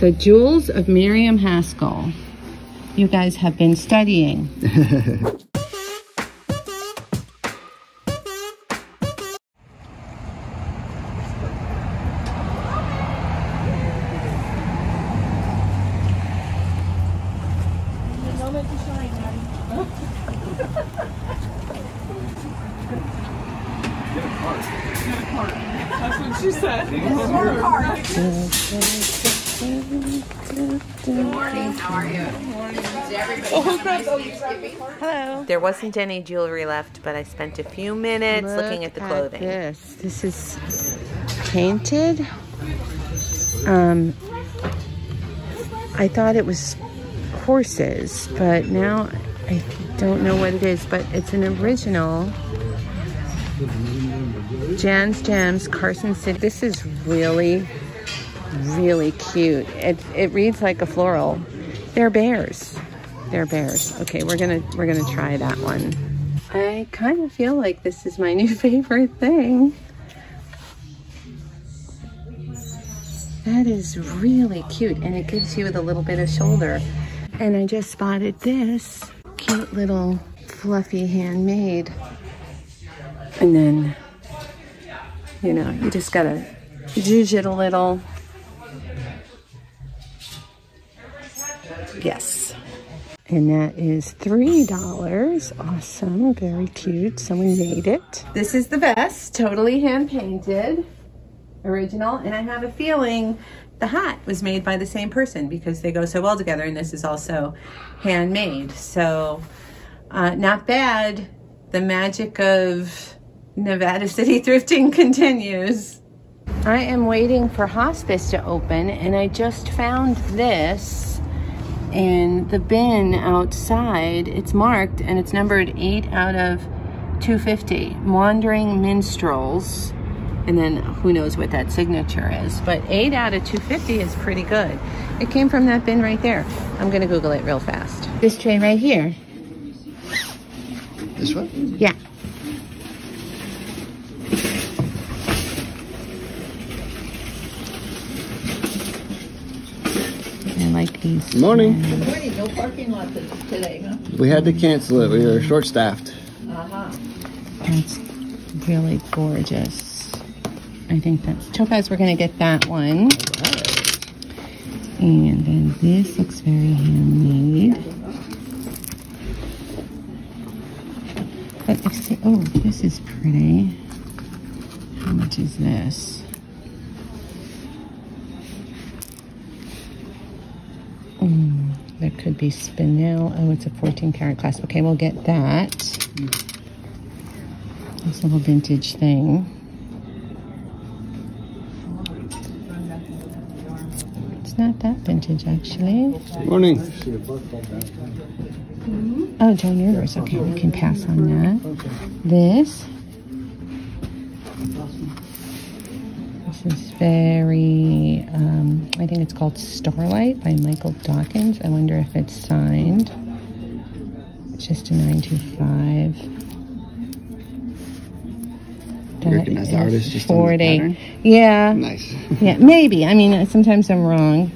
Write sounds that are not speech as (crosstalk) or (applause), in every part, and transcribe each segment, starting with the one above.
The Jewels of Miriam Haskell. You guys have been studying. (laughs) Hello. There wasn't any jewelry left, but I spent a few minutes looking at the clothing. this. This is painted. Um, I thought it was horses, but now I don't know what it is. But it's an original. Jan's Gems, Carson City. This is really, really cute. It it reads like a floral. They're bears. They're bears. Okay, we're gonna we're gonna try that one. I kind of feel like this is my (laughs) new favorite thing. That is really cute and it gives you a little bit of shoulder. And I just spotted this cute little fluffy handmade. And then, you know, you just gotta zhuzh it a little. Yes. And that is $3. Awesome. Very cute. Someone made it. This is the vest. Totally hand painted. Original. And I have a feeling the hat was made by the same person because they go so well together. And this is also handmade. So uh, not bad. The magic of Nevada (laughs) City thrifting continues. I am waiting for hospice to open and I just found this in the bin outside. It's marked and it's numbered 8 out of 250. Wandering Minstrels. And then who knows what that signature is. But 8 out of 250 is pretty good. It came from that bin right there. I'm going to Google it real fast. This tray right here. This one? Yeah. I like these. Morning. Morning, no parking lot today, huh? We had to cancel it. We were short staffed. Uh-huh. That's really gorgeous. I think that's Topaz. We're gonna get that one. And then this looks very handmade. But it's the, oh, this is pretty. How much is this? Mm, that could be spinel. Oh, it's a 14 karat clasp. Okay, we'll get that. This little vintage thing. It's not that vintage, actually. Morning. Oh, Joan Rivers. Okay, we can pass on that. This. This is very, um, I think it's called Starlight by Michael Dawkins. I wonder if it's signed. It's just a 925. You recognize the is artist just on the 40. Yeah. Nice. (laughs) Yeah, maybe. I mean, sometimes I'm wrong.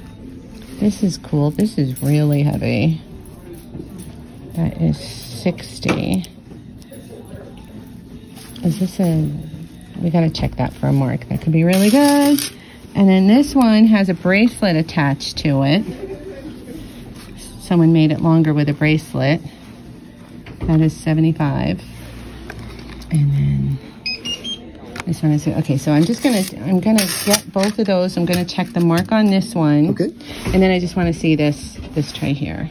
This is cool. This is really heavy. That is 60. Is this a... We gotta check that for a mark. That could be really good. And then this one has a bracelet attached to it. Someone made it longer with a bracelet. That is 75. And then this one is okay. So I'm just gonna I'm gonna get both of those. I'm gonna check the mark on this one. Okay. And then I just want to see this this tray here.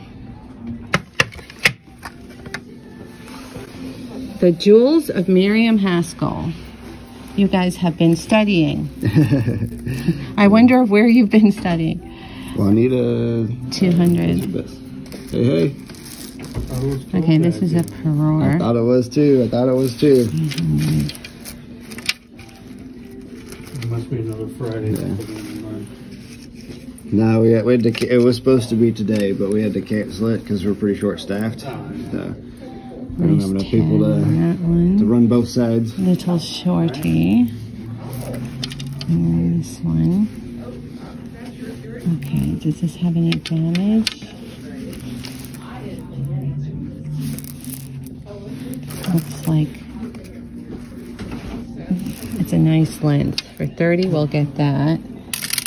The Jewels of Miriam Haskell. You guys have been studying. (laughs) I wonder where you've been studying. Juanita. 200. Hey, hey. Okay, this is a Peror. I thought it was too. I thought it was too. It must be another Friday. Yeah. No, we had, we had to. It was supposed to be today, but we had to cancel it because we're pretty short staffed. Oh, so we don't have enough people to to run both sides. Little Shorty. And then this one. Okay, does this have any damage? Looks like it's a nice length. For 30, we'll get that.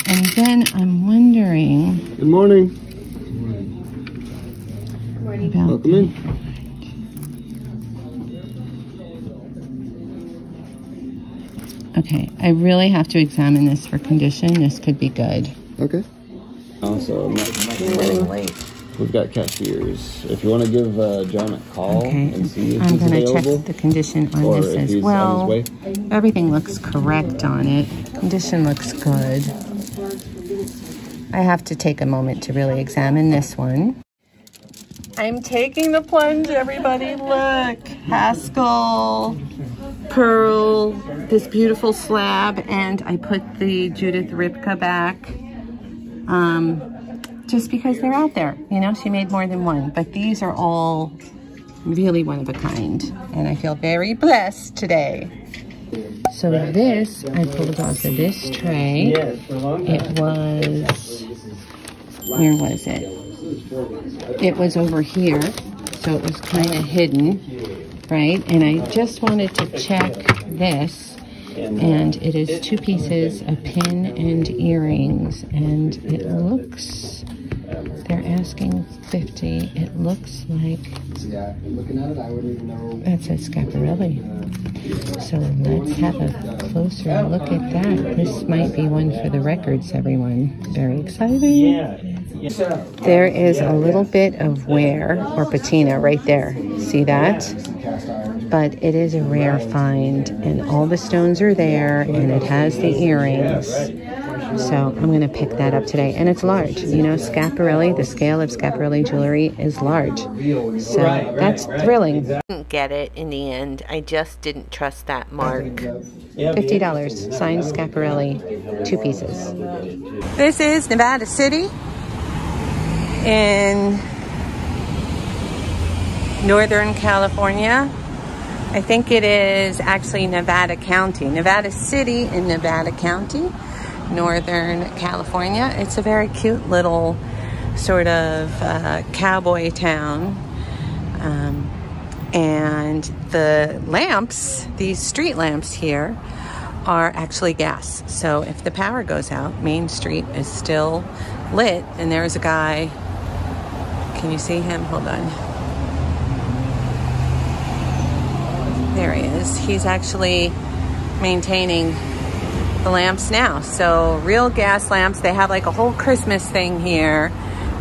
And then I'm wondering Good morning. about Welcome in. Okay, I really have to examine this for condition. This could be good. Okay. Also, I'm not late. We've got cashiers. If you want to give uh, John a call Okay, and see if I'm he's gonna available, check the condition on or this as well. on his way. Everything looks correct on it. Condition looks good. I have to take a moment to really examine this one. I'm taking the plunge, everybody. Look, Haskell, Pearl, this beautiful slab, and I put the Judith Ripka back. Um, just because they're out there, you know, she made more than one, but these are all really one of a kind, and I feel very blessed today. So this, I pulled off of this tray. It was, where was it? It was over here, so it was kind of hidden, right? And I just wanted to check this, and it is two pieces, a pin and earrings, and it looks, they're asking 50. It looks like that's says Schiaparelli. So let's have a closer look at that. This might be one for the records, everyone. Very exciting. There is a little bit of wear or patina right there. See that? But it is a rare find, and all the stones are there, and it has the earrings. So I'm going to pick that up today. And it's large. You know, Schiaparelli, the scale of Schiaparelli jewelry is large. So that's thrilling. I Didn't get it in the end. I just didn't trust that mark. $50. Signed Schiaparelli, two pieces. This is Nevada City in Northern California. I think it is actually Nevada County. Nevada City in Nevada County, Northern California. It's a very cute little sort of uh, cowboy town. Um, and the lamps, these street lamps here, are actually gas. So if the power goes out, Main Street is still lit. And there's a guy. Can you see him? Hold on. There he is. He's actually maintaining the lamps now. So real gas lamps. They have like a whole Christmas thing here.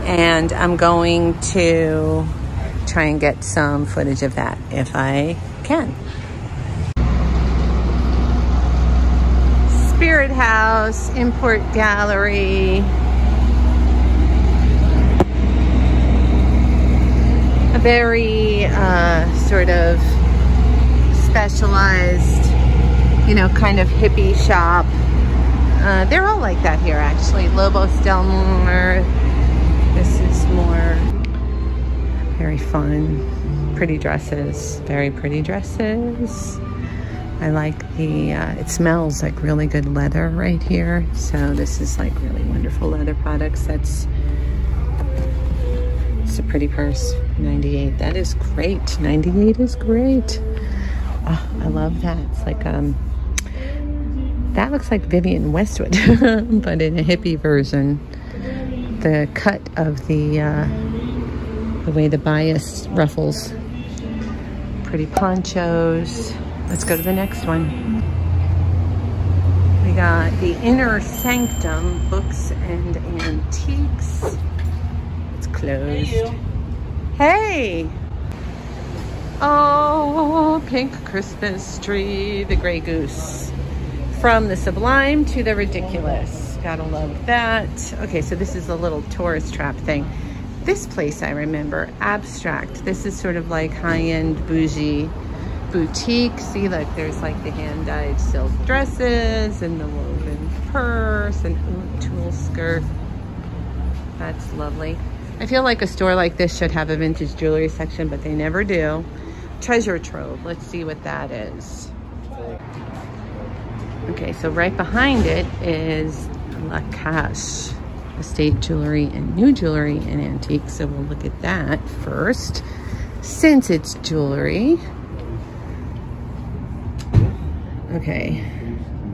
And I'm going to try and get some footage of that if I can. Spirit House, Import Gallery. A very uh, sort of specialized, you know, kind of hippie shop. Uh, they're all like that here, actually. Lobos Del Mar. This is more very fun. Pretty dresses, very pretty dresses. I like the, uh, it smells like really good leather right here. So this is like really wonderful leather products. That's, it's a pretty purse, 98. That is great. 98 is great. Oh, I love that. It's like, um, that looks like Vivienne Westwood, (laughs) but in a hippie version. The cut of the, uh, the way the bias ruffles. Pretty ponchos. Let's go to the next one. We got the Inner Sanctum Books and Antiques. It's closed. Hey! Oh, pink Christmas tree, the gray goose. From the sublime to the ridiculous. Gotta love that. Okay, so this is a little tourist trap thing. This place I remember, Abstract. This is sort of like high-end bougie boutique. See, like there's like the hand-dyed silk dresses and the woven purse and tulle skirt. That's lovely. I feel like a store like this should have a vintage jewelry section, but they never do. Treasure trove. Let's see what that is. Okay, so right behind it is La Cache. estate jewelry and new jewelry and antiques. So we'll look at that first, since it's jewelry. Okay,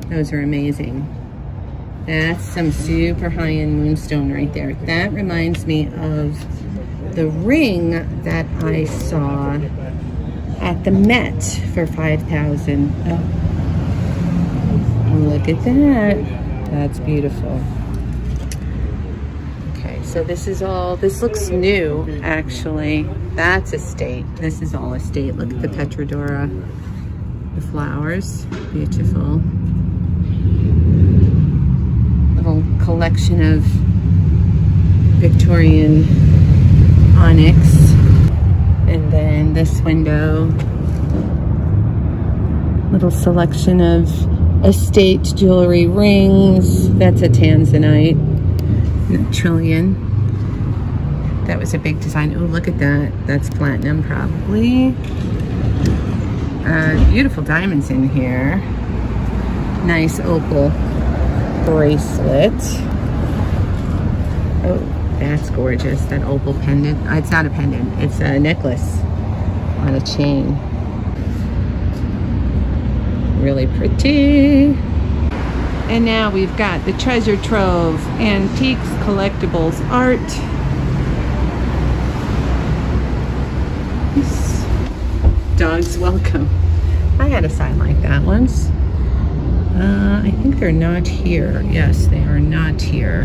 those are amazing. That's some super high-end moonstone right there. That reminds me of the ring that I saw at the Met for 5000 Oh, look at that. That's beautiful. Okay, so this is all, this looks new, actually. That's estate. This is all estate. Look at the pietra dura, the flowers, beautiful. Little collection of Victorian onyx. And then this window, little selection of estate jewelry rings. That's a tanzanite, trillion. That was a big design. Oh, look at that. That's platinum probably. Uh, beautiful diamonds in here. Nice opal bracelet. Oh, that's gorgeous. That opal pendant. Uh, it's not a pendant. It's a necklace on a chain. Really pretty. And now we've got the treasure trove, antiques, collectibles, art. Dogs welcome. I had a sign like that once. Uh, I think they're not here. Yes, they are not here.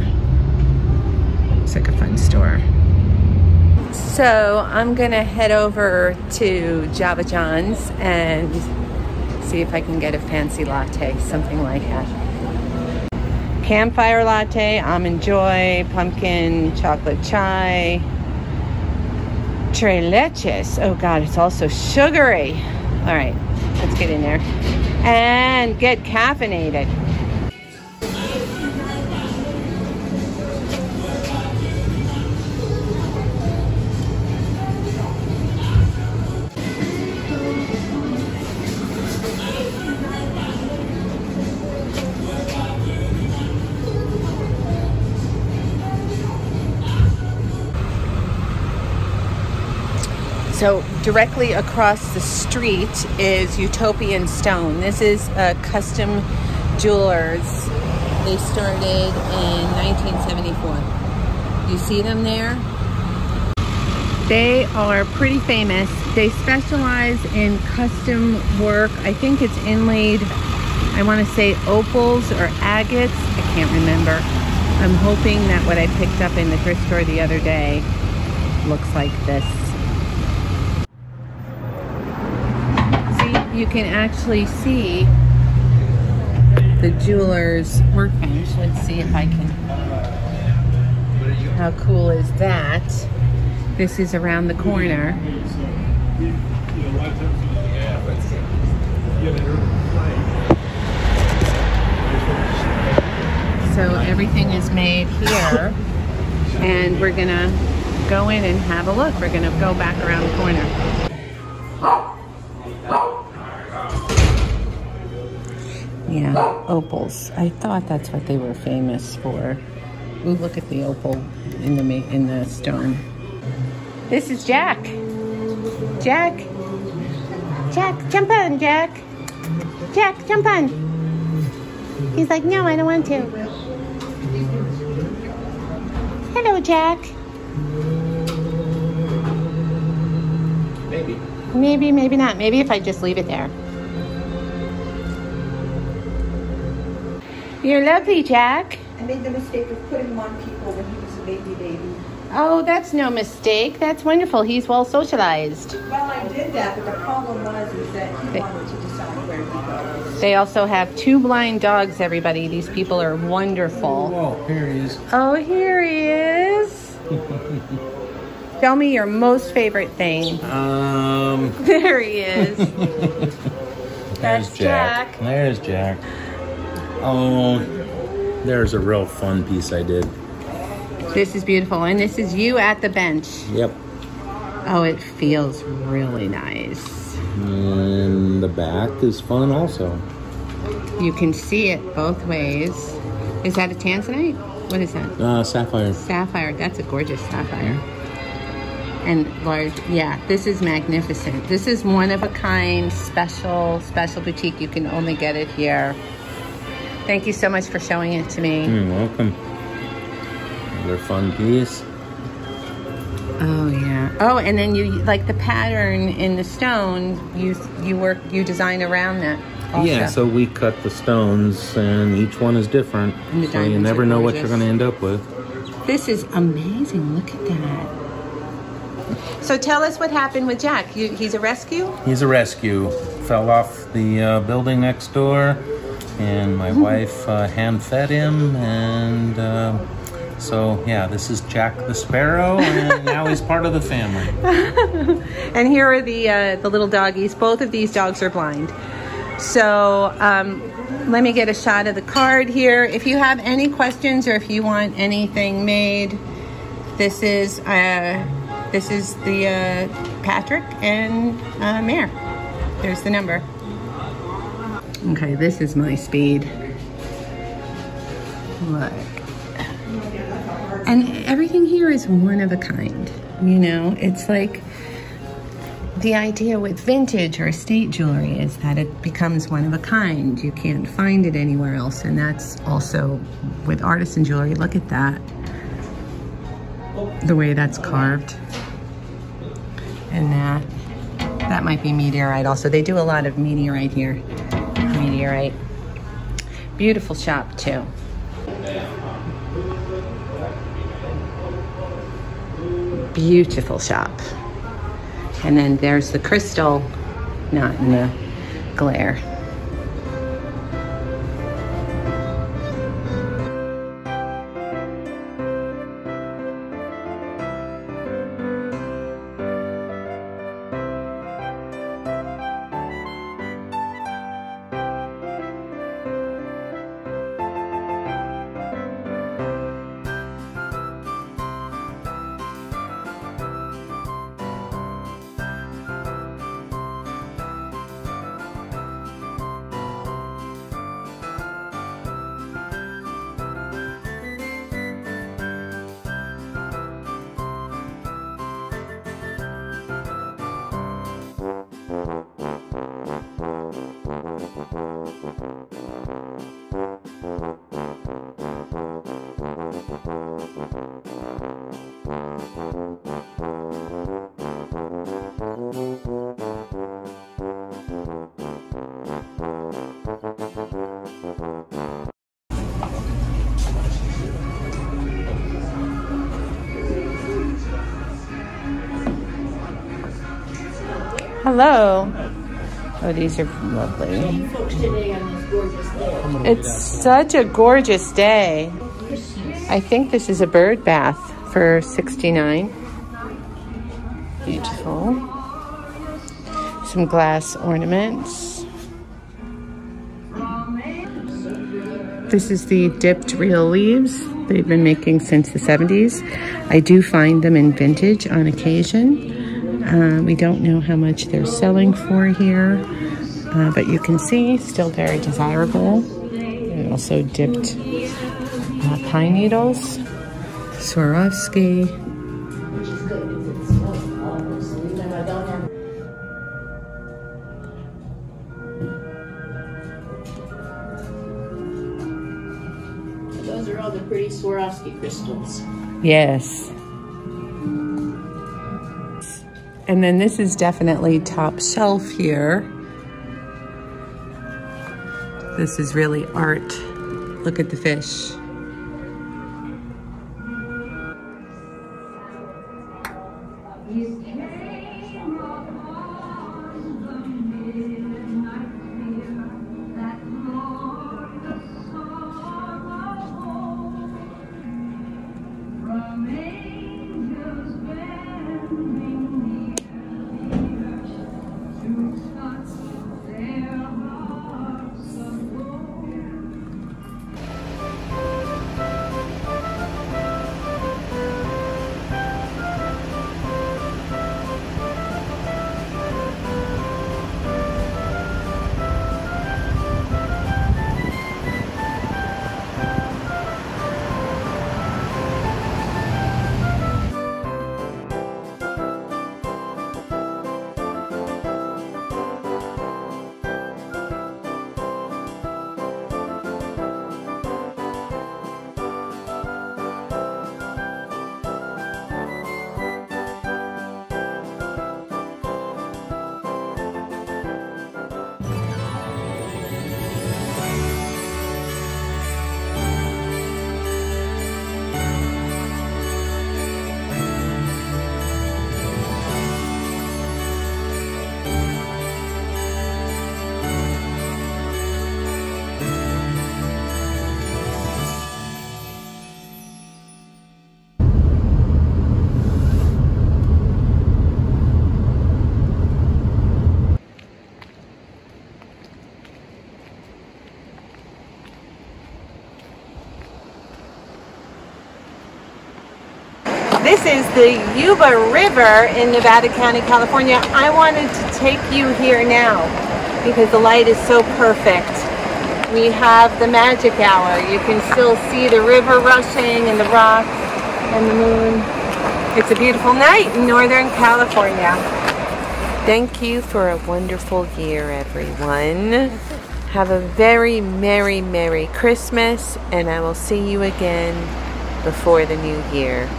Looks like a fun store. So I'm gonna head over to Java John's and see if I can get a fancy latte, something like that. Campfire latte, almond joy, pumpkin, chocolate chai, tres leches. Oh God, it's also sugary. All right, let's get in there and get caffeinated. Directly across the street is Utopian Stone. This is a custom jewelers. They started in 1974. You see them there? They are pretty famous. They specialize in custom work. I think it's inlaid, I want to say opals or agates. I can't remember. I'm hoping that what I picked up in the thrift store the other day looks like this. You can actually see the jeweler's workbench. Let's see if I can. How cool is that? This is around the corner. So everything is made here and we're gonna go in and have a look. We're gonna go back around the corner. Yeah, opals. I thought that's what they were famous for. Ooh, look at the opal in the in the stone. This is Jack. Jack. Jack, jump on, Jack. Jack, jump on. He's like, no, I don't want to. Hello, Jack. Maybe. Maybe, maybe not. Maybe if I just leave it there. You're lovely, Jack. I made the mistake of putting him on people when he was a baby baby. Oh, that's no mistake. That's wonderful. He's well socialized. Well, I did that, but the problem was is that he They- wanted to decide where he goes. They also have two blind dogs, everybody. These people are wonderful. Oh, here he is. Oh, here he is. (laughs) Tell me your most favorite thing. Um, (laughs) There he is. (laughs) there's That's Jack. Jack. There's Jack. Oh, there's a real fun piece I did. This is beautiful. And this is you at the bench. Yep. Oh, it feels really nice. And the back is fun also. You can see it both ways. Is that a tanzanite? What is that? Uh, sapphire. Sapphire. That's a gorgeous sapphire. And large, yeah, this is magnificent. This is one of a kind, special, special boutique. You can only get it here. Thank you so much for showing it to me. You're welcome. Another fun piece. Oh yeah. Oh, and then you like the pattern in the stone. You you work you design around that. Also. Yeah, so we cut the stones, and each one is different. And the so you never know what you're going to end up with. This is amazing. Look at that. So tell us what happened with Jack. You, he's a rescue. He's a rescue. Fell off the uh, building next door, and my wife uh, hand fed him, and uh, so yeah, this is Jack the Sparrow, and now he's part of the family. (laughs) And here are the uh, the little doggies. Both of these dogs are blind. So um, let me get a shot of the card here. If you have any questions or if you want anything made, this is uh, this is the uh, Patrick and uh, Mare. There's the number. Okay, this is my speed. Look. And everything here is one of a kind. You know, it's like the idea with vintage or estate jewelry is that it becomes one of a kind. You can't find it anywhere else. And that's also with artisan jewelry. Look at that. The way that's carved. And that. That might be meteorite also. They do a lot of meteorite here. Meteorite. Beautiful shop too. Beautiful shop. And then there's the crystal, not in the glare. Hello. Oh, these are lovely. It's such a gorgeous day. I think this is a bird bath for 69. Beautiful. Some glass ornaments. This is the dipped real leaves they've been making since the 70s. I do find them in vintage on occasion. Uh, we don't know how much they're selling for here, uh, but you can see still very desirable. And also dipped uh, pine needles, Swarovski. Those are all the pretty Swarovski crystals. Yes. And then this is definitely top shelf here. This is really art. Look at the fish. Is the Yuba River in Nevada County, California. I wanted to take you here now because the light is so perfect. We have the magic hour. You can still see the river rushing and the rocks and the moon. It's a beautiful night in Northern California. Thank you for a wonderful year, everyone. Have a very merry, merry Christmas, and I will see you again before the new year.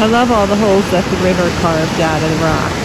I love all the holes that the river carved out of the rock.